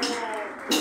Yeah.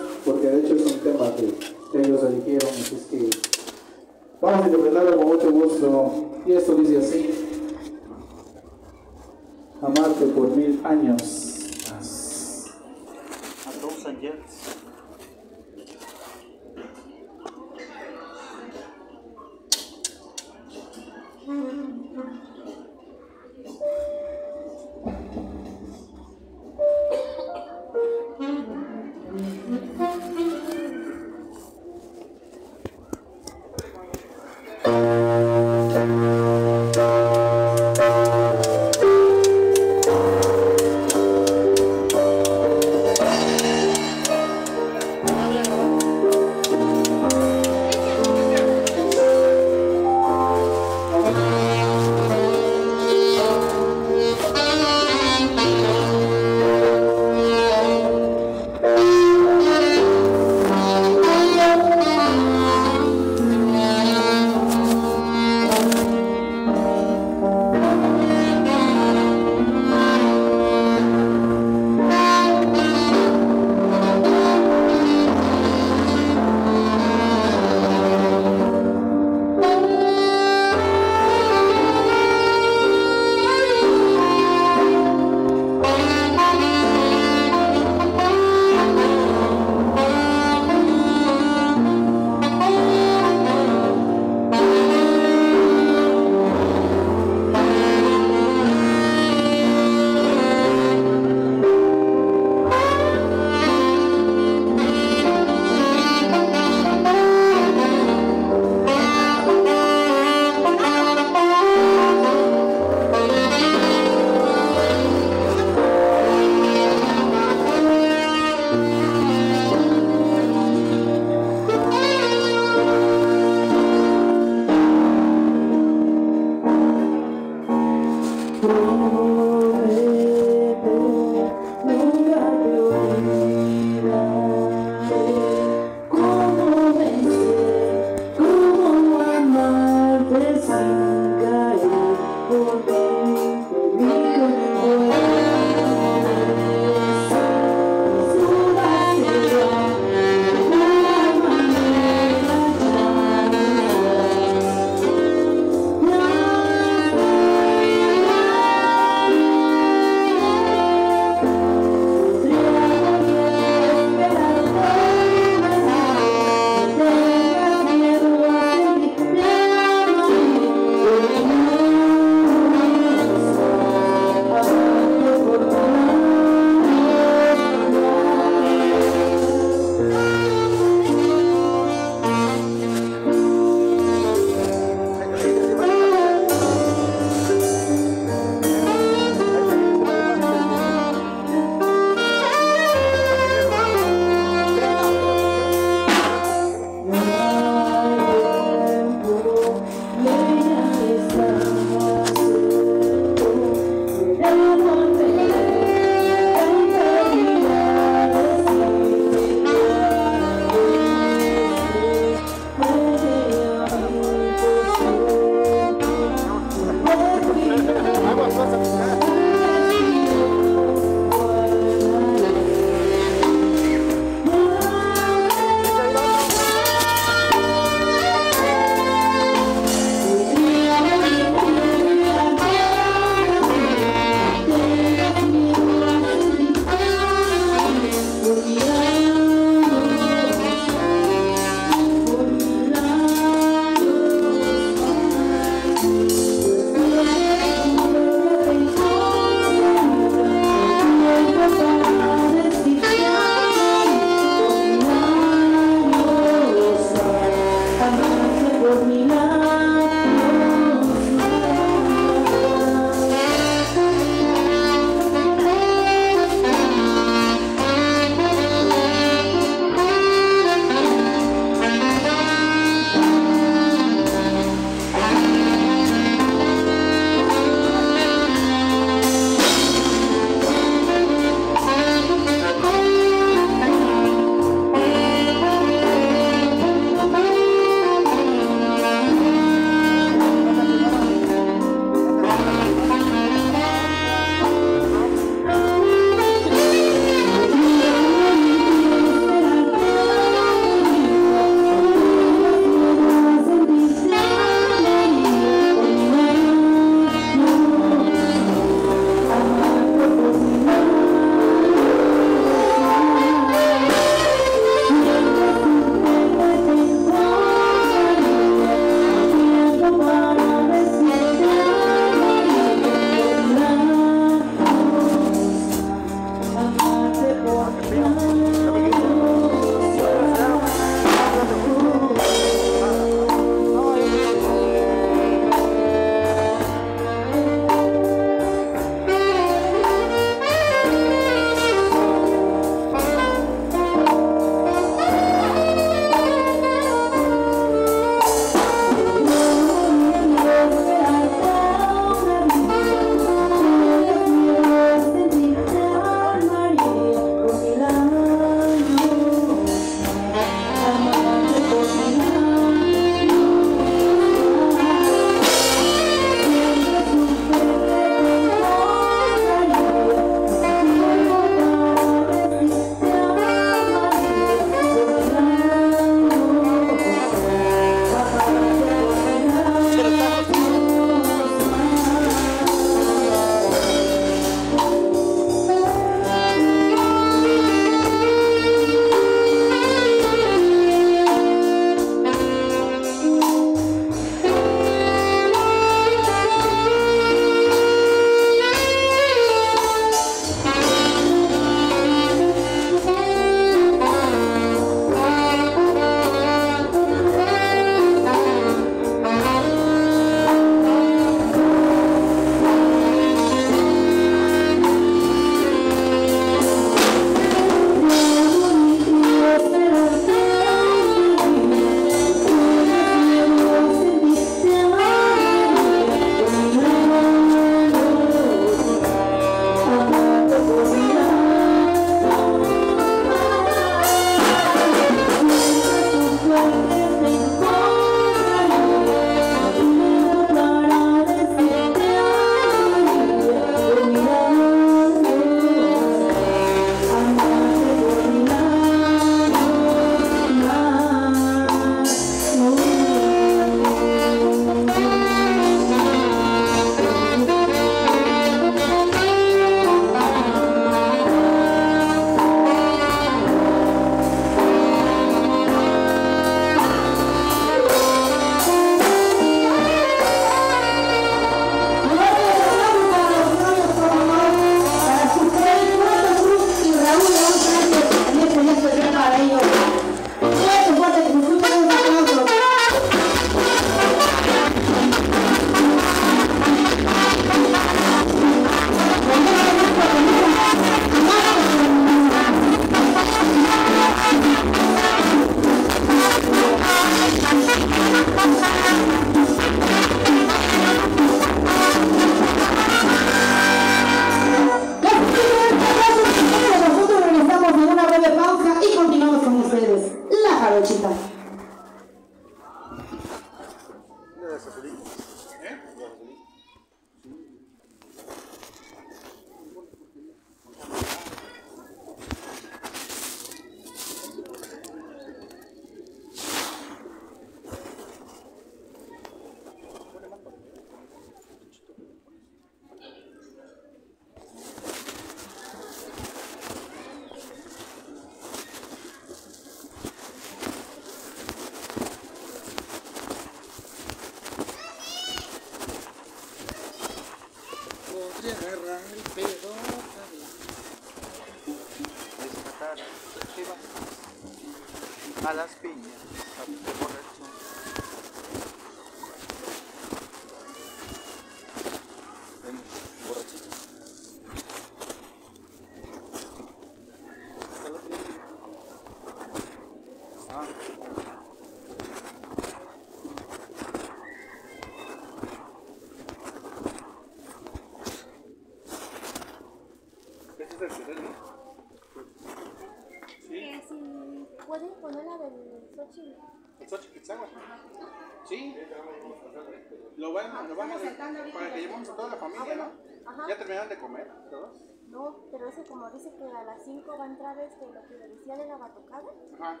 Ajá. ¿Ya terminaron de comer todos? No, pero ese como dice que a las 5 va a entrar este, lo que decía de la batucada. Ajá.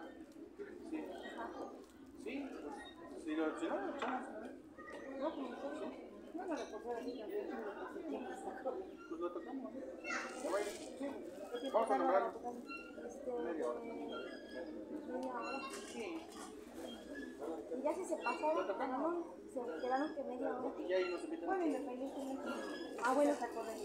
Sí. Ajá. Sí. pues, Si lo, si no, lo echamos. No, que No, no, pues sí también tengo que tiempo está corto. Pues lo tocamos. ¿no? hay que Vamos a batucada. Este, media hora. Sí. Y ya si se pasaron, no, se quedaron que media hora. Bueno, independientemente. Ah, bueno, está correcto.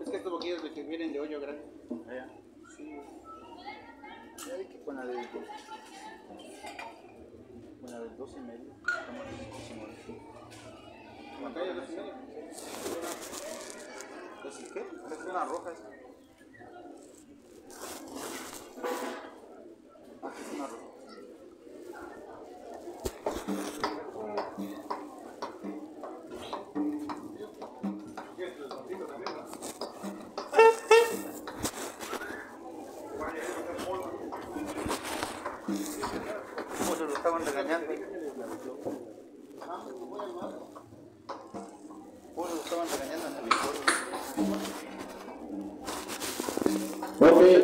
Es que estos boquillos de que vienen de hoyo grande. Sí. Ya vi que con la de. Con la de 12 y medio. Estamos muchísimo. Y qué? Es una roja esa. Ah, es una roja.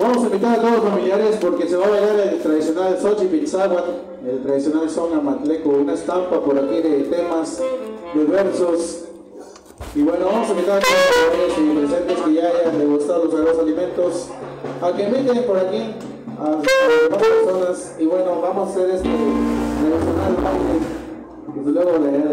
Vamos a invitar a todos los familiares porque se va a bailar el tradicional Sochi Pizzaguat, el tradicional son amatleco, una estampa por aquí de temas, de versos. Y bueno, vamos a invitar a todos los familiares y presentes que ya hayan degustado los alimentos a que inviten por aquí a, a las personas. Y bueno, vamos a hacer este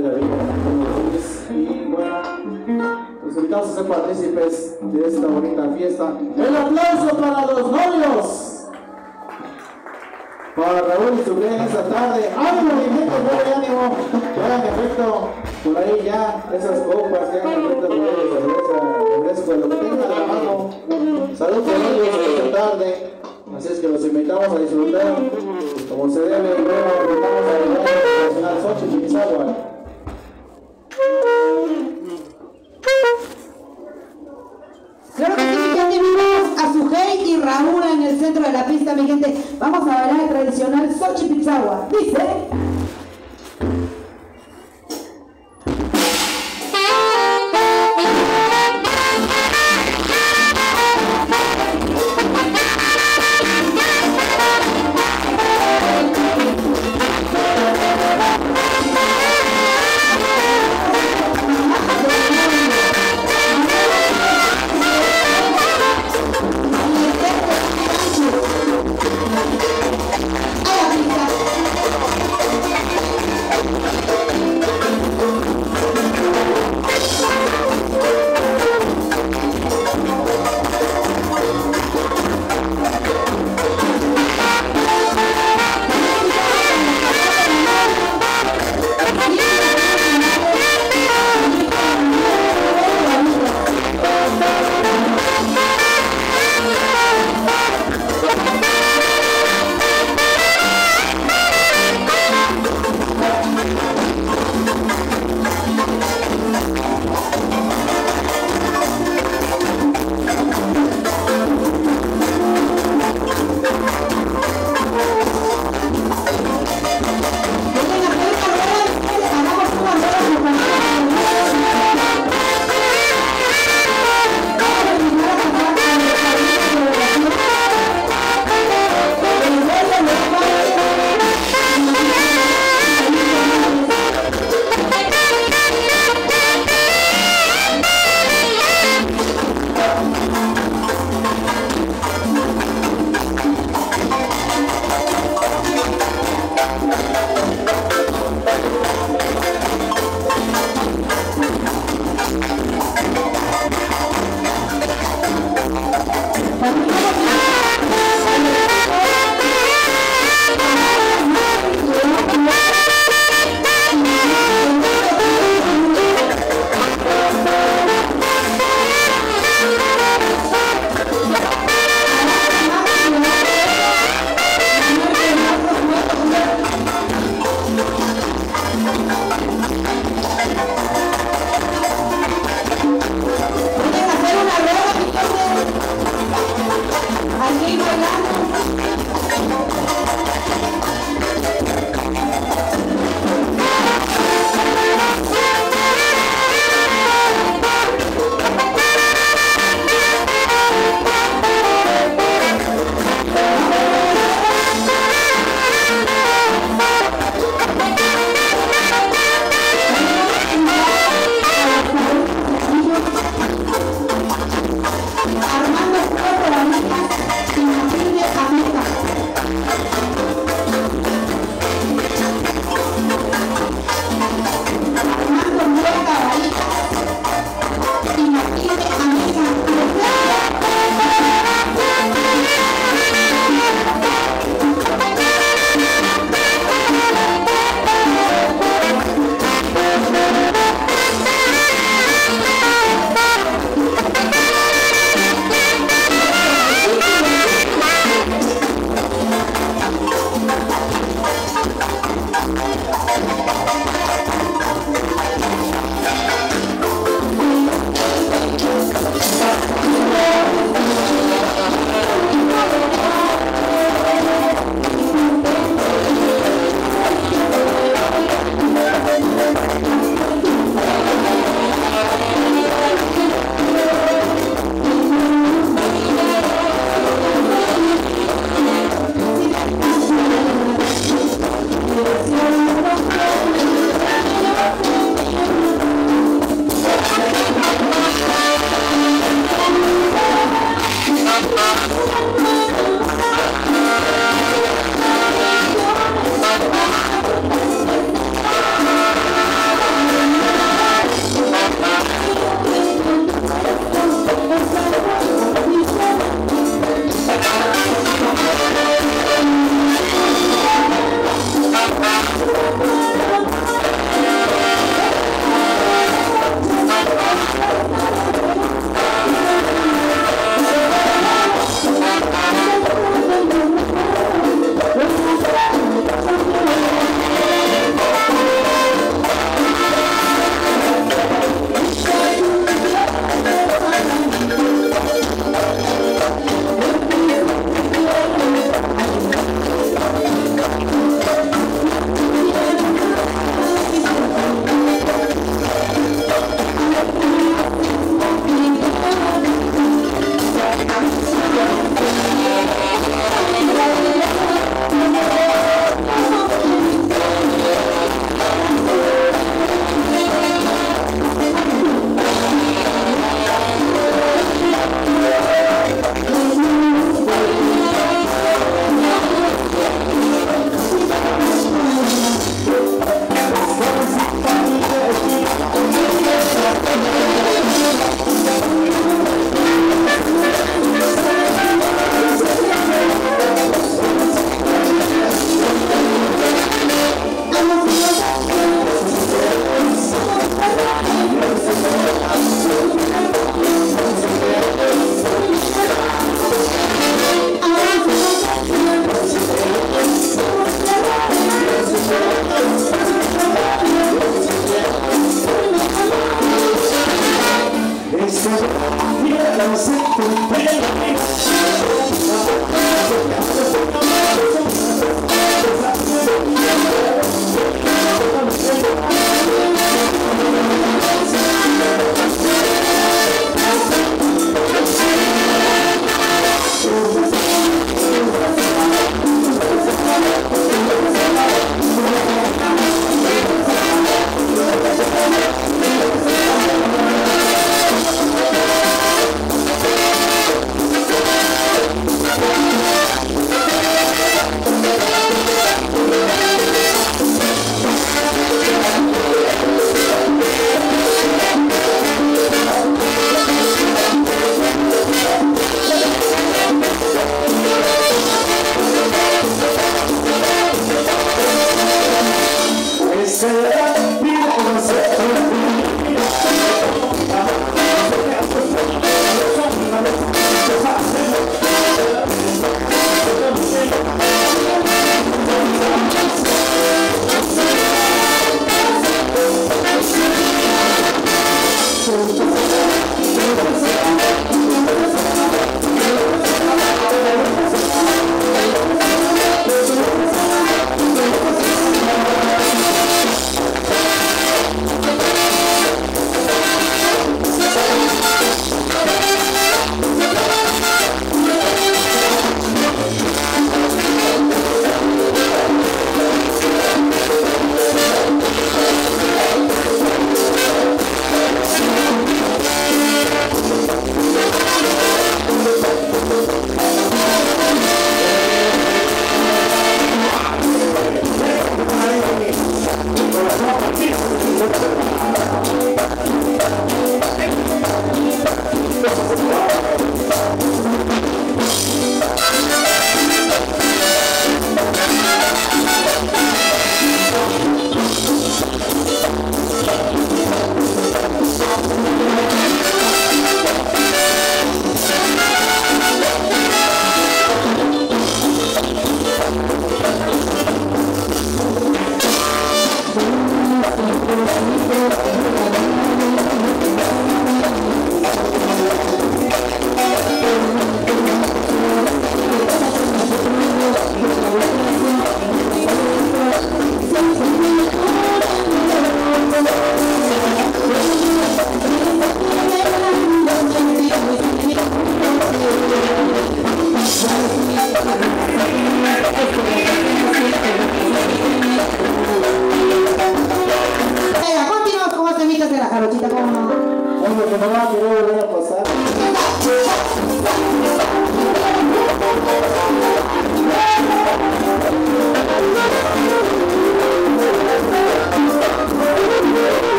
de vida con ustedes. Y bueno. Los a ser partícipes de esta bonita fiesta. El aplauso para los novios. Para Raúl y su bien esta tarde. ¡Ánimo, mi gente! ¡Buen ánimo! Hagan efecto por ahí ya esas copas que hagan efecto de cerveza, lo que la mano. Salud por ellos esta tarde. Así es que los invitamos a disfrutar como se debe. Y los invitamos a el tradicional Xochitl y. Claro que sí, mi gente, vimos a Sujei y Raúl en el centro de la pista, mi gente. Vamos a bailar el tradicional Sochi Pizzawa. Dice.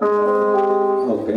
Ok.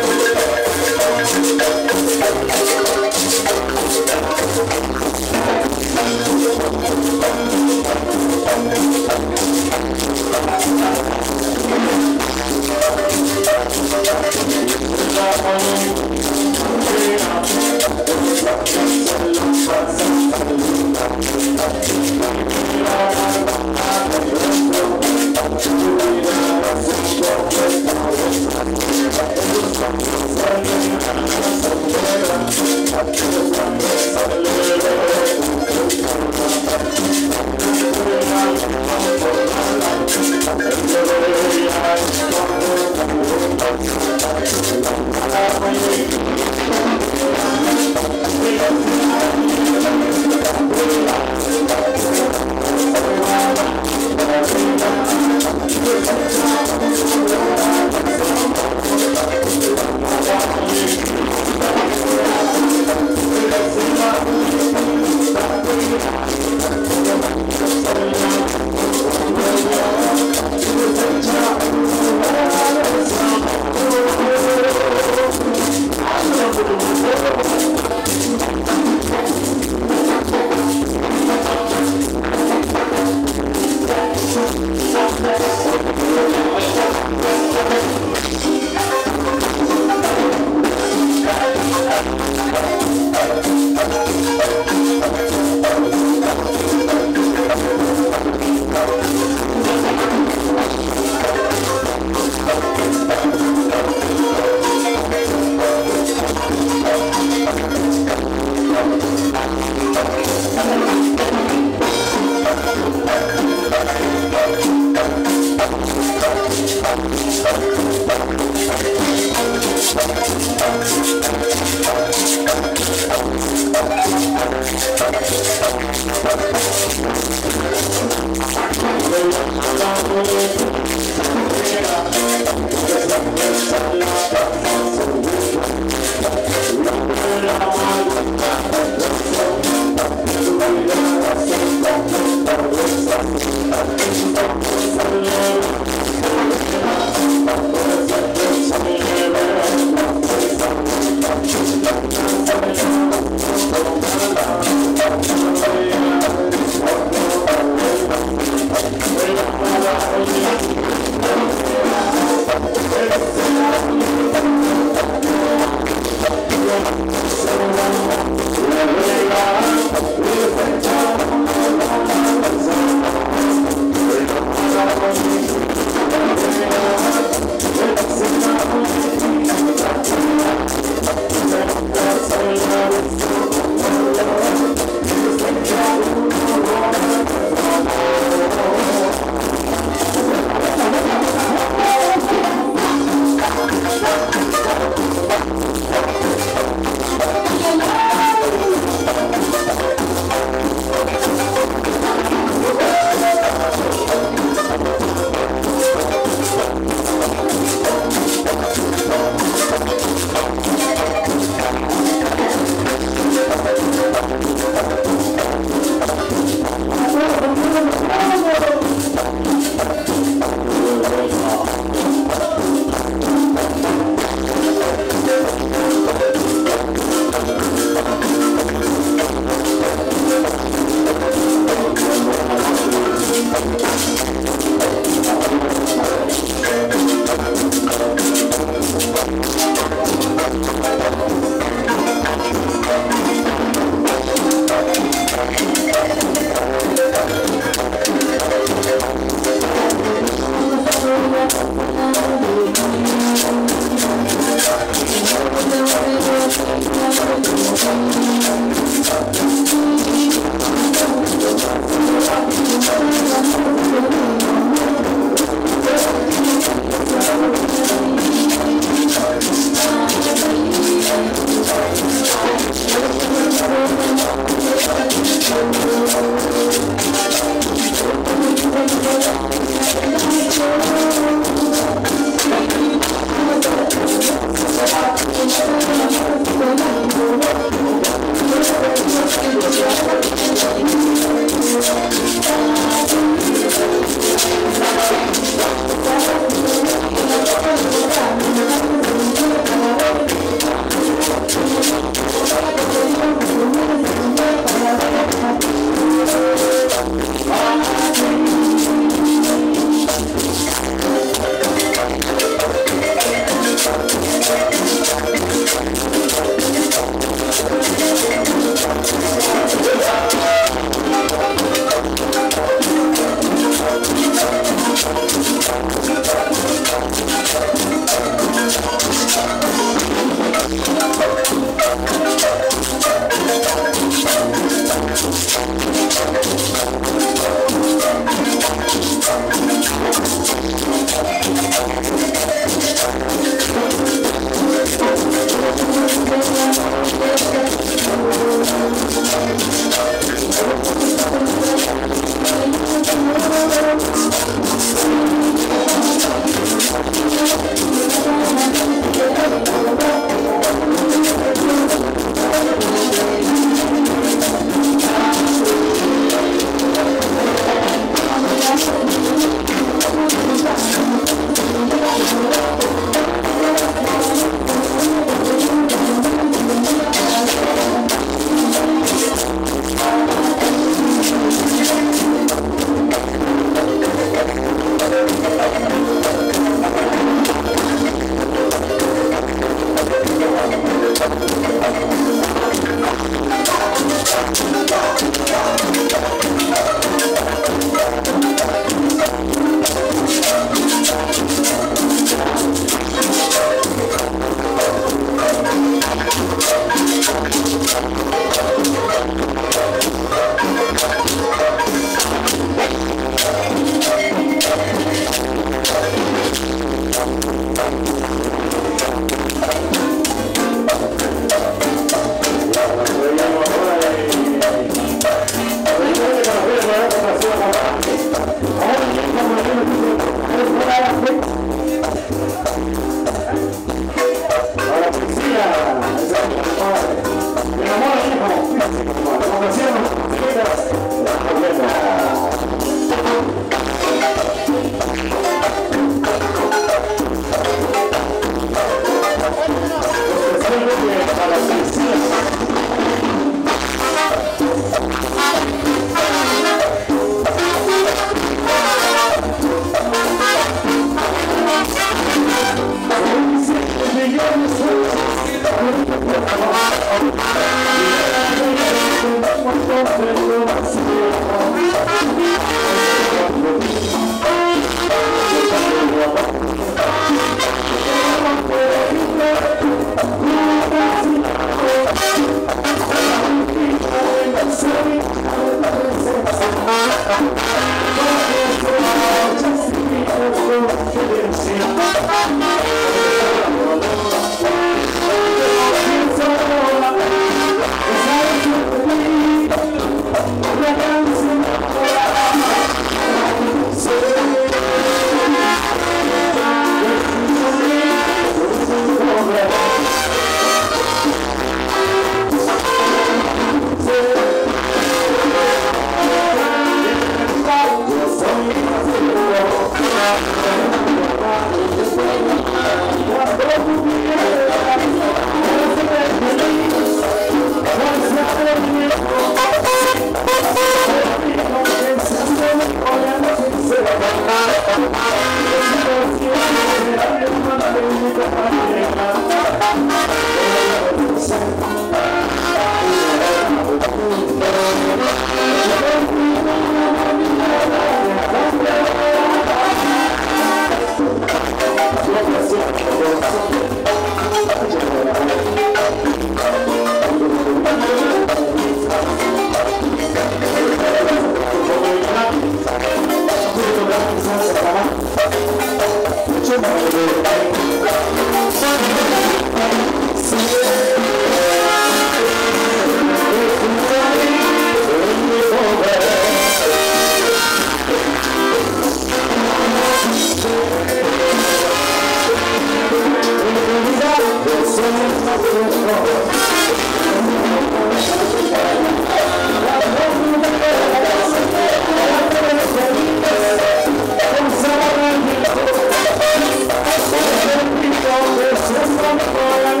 I'm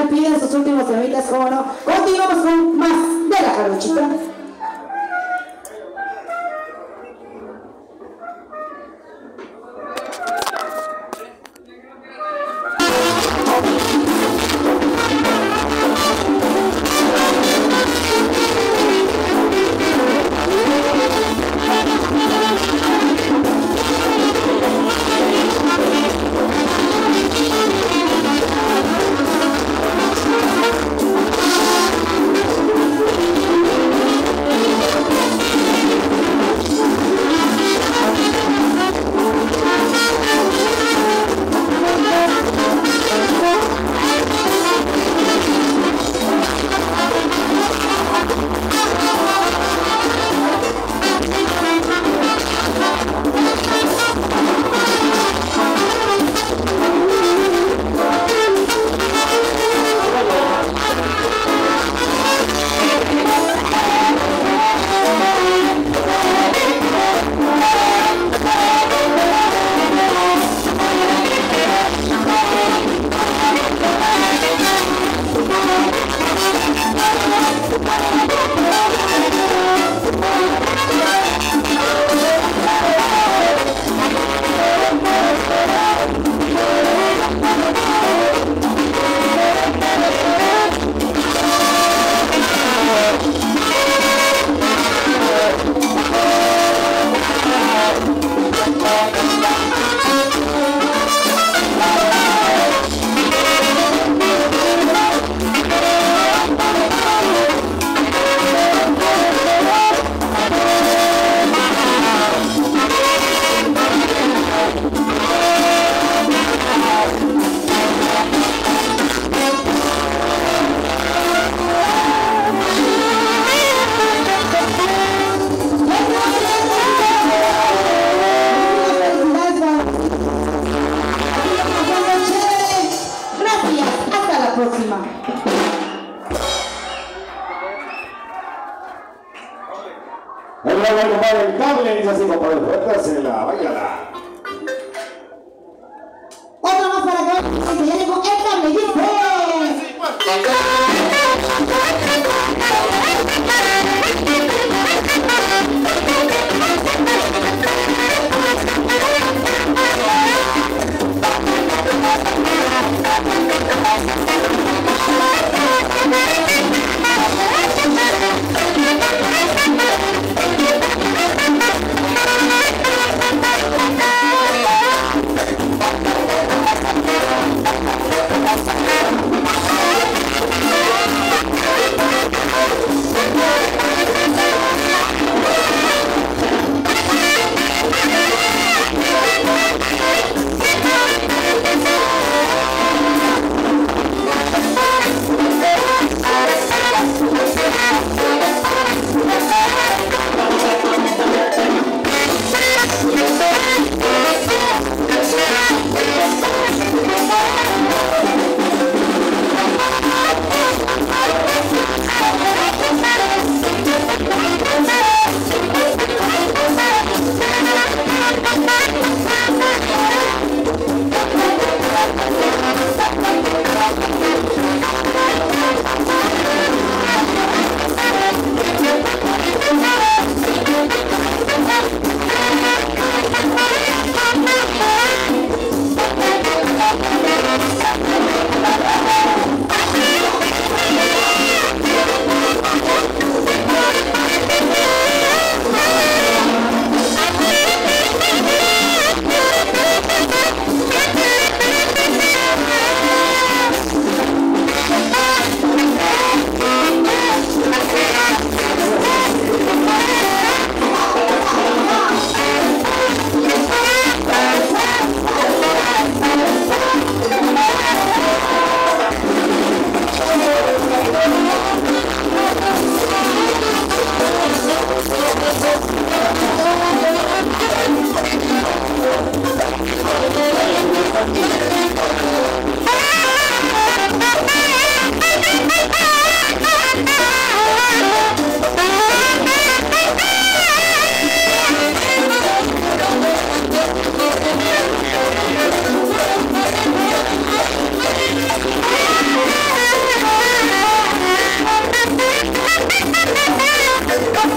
piden sus últimos temitas, cómo no. Continuamos con más de la jarochita.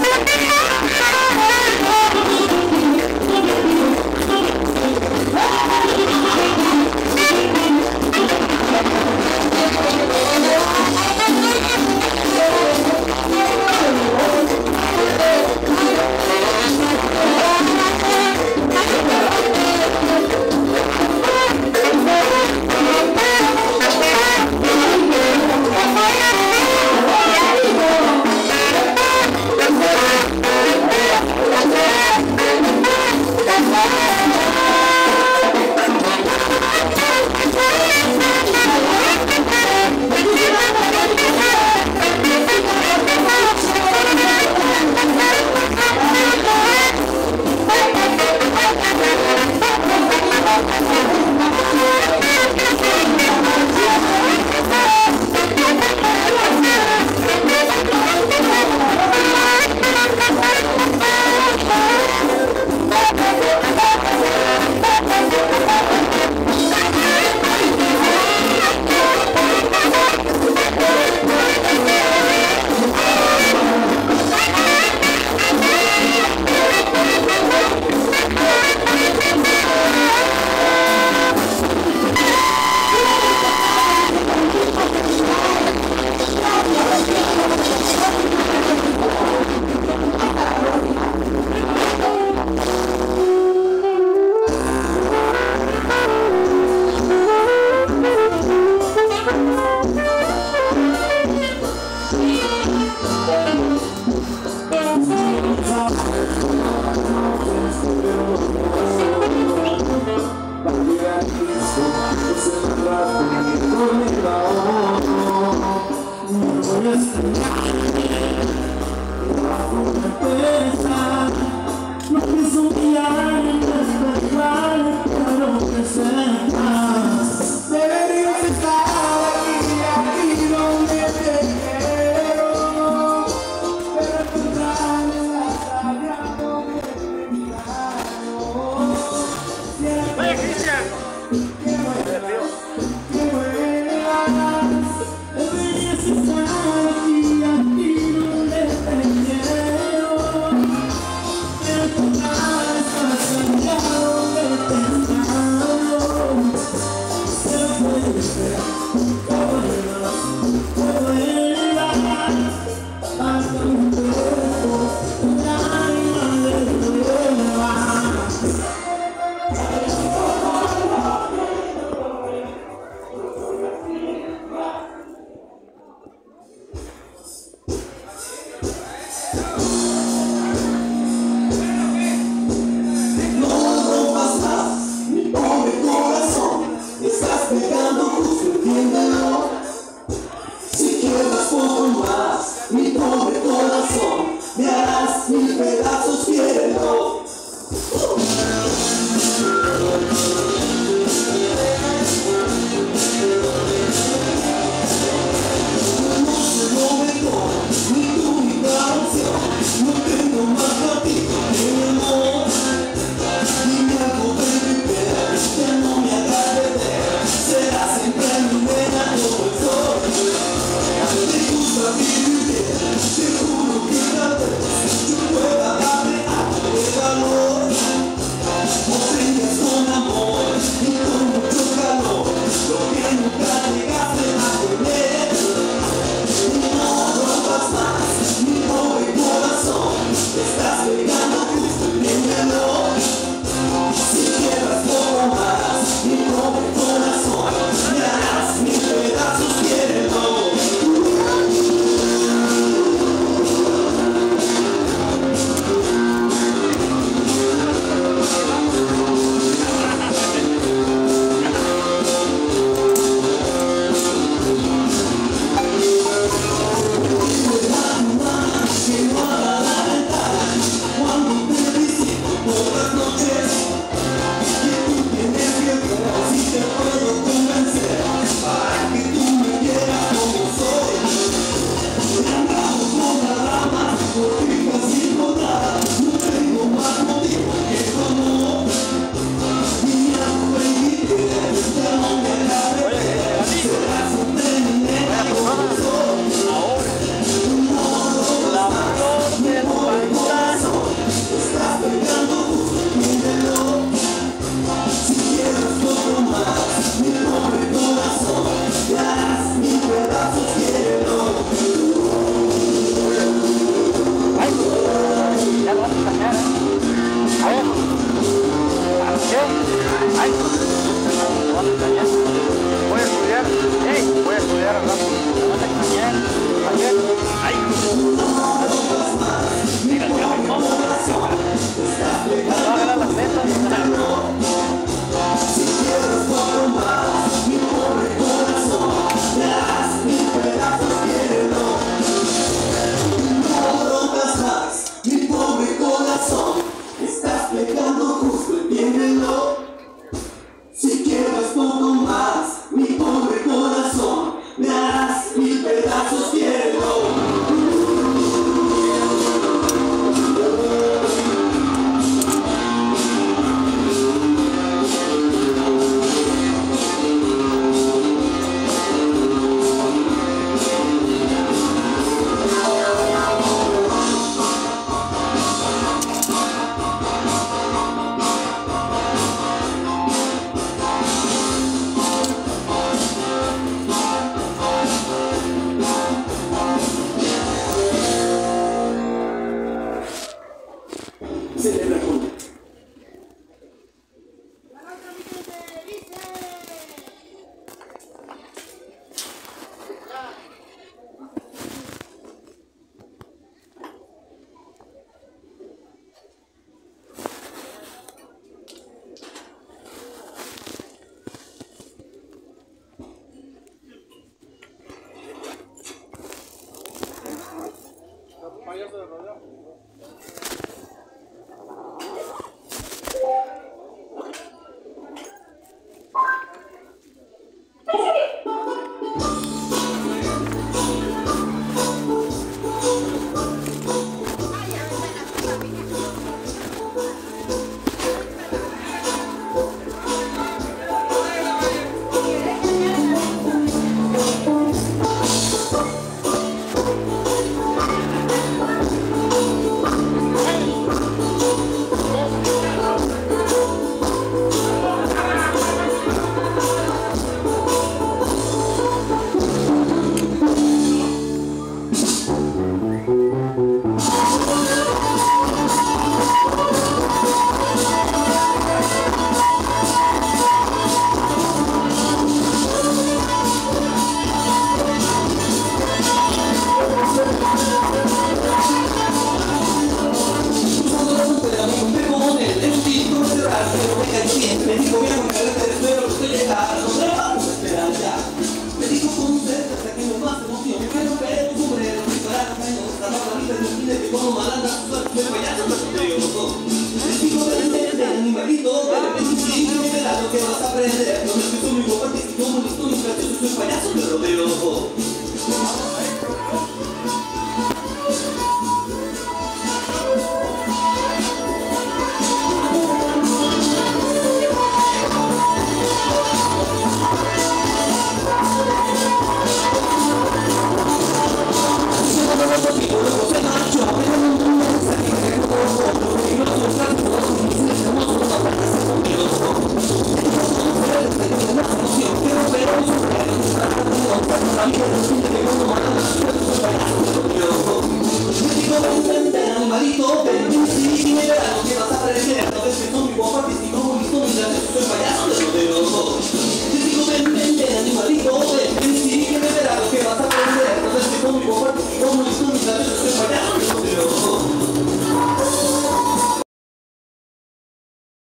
Oh, my God.